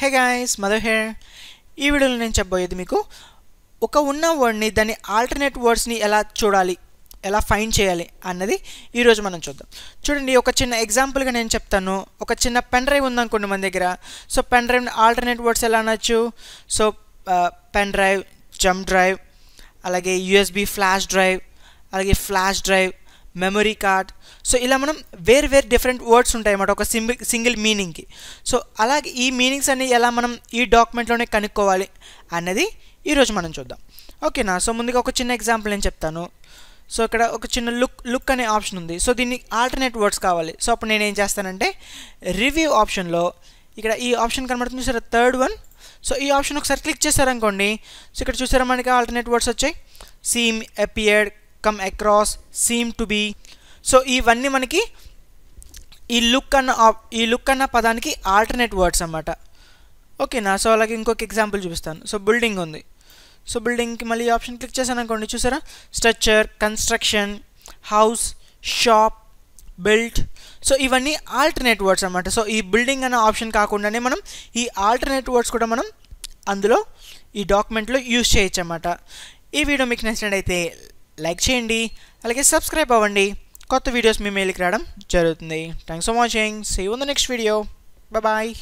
Hey guys mother hair ఈ వీడియోలో నేను చెప్పబోయేది మీకు ఒక ఉన్న వర్డ్ని దాని ఆల్టర్నేట్ వర్డ్స్ని ఎలా చూడాలి ఎలా ఫైండ్ చేయాలి అన్నది ఈరోజు మనం చూద్దాం. చూడండి ఒక చిన్న ఎగ్జాంపుల్గా నేను చెప్తాను. ఒక చిన్న పెన్ డ్రైవ్ ఉందనుకోండి మన దగ్గర. So pen drive alternate words ఎలా అనొచ్చు? So pen drive jump drive అలాగే యూఎస్బి ఫ్లాష్ డ్రైవ్ అలాగే flash drive memory card so ఇలా మనం వేరు వేరు డిఫరెంట్ వర్డ్స్ ఉంటాయి అన్నమాట ఒక సింగిల్ సింగిల్ మీనింగ్కి సో అలాగే ఈ మీనింగ్స్ అన్ని ఎలా మనం ఈ డాక్యుమెంట్లోనే కనుక్కోవాలి అన్నది ఈరోజు మనం చూద్దాం. ఓకేనా సో ముందుగా ఒక చిన్న ఎగ్జాంపుల్ నేను చెప్తాను. సో ఇక్కడ ఒక చిన్న లుక్ లుక్ అనే ఆప్షన్ ఉంది. సో దీన్ని ఆల్టర్నేట్ వర్డ్స్ కావాలి. సో అప్పుడు నేను ఏం చేస్తానంటే రివ్యూ ఆప్షన్లో ఇక్కడ ఈ ఆప్షన్ కనబడుతుంది సరే థర్డ్ వన్ సో ఈ ఆప్షన్ ఒకసారి క్లిక్ చేశారనుకోండి. సో ఇక్కడ చూసారా మనకి ఆల్టర్నేట్ వర్డ్స్ వచ్చాయి? Seem appeared come across seem to be so ఇవన్నీ మనకి ఈ లుక్ అన్న ఈ లుక్ అన్న పదానికి ఆల్టర్నేట్ వర్డ్స్ అన్నమాట. ఓకేనా సో అలాగే ఇంకొక ఎగ్జాంపుల్ చూపిస్తాను. సో బిల్డింగ్ ఉంది. సో బిల్డింగ్కి మళ్ళీ ఆప్షన్ క్లిక్ చేశాను అనుకోండి చూసారా? Structure construction house shop built so ఇవన్నీ ఆల్టర్నేట్ వర్డ్స్ అనమాట సో ఈ బిల్డింగ్ అనే ఆప్షన్ కాకుండానే మనం ఈ ఆల్టర్నేట్ వర్డ్స్ కూడా మనం అందులో ఈ డాక్యుమెంట్లో యూజ్ చేయొచ్చు అన్నమాట. ఈ వీడియో మీకు నచ్చినట్టయితే లైక్ చేయండి అలాగే సబ్స్క్రైబ్ అవ్వండి. కొత్త వీడియోస్ మీ మెయిల్కి రావడం జరుగుతుంది. Thanks for watching see in the next video bye